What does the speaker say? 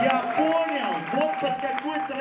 Я понял, вот под какой-то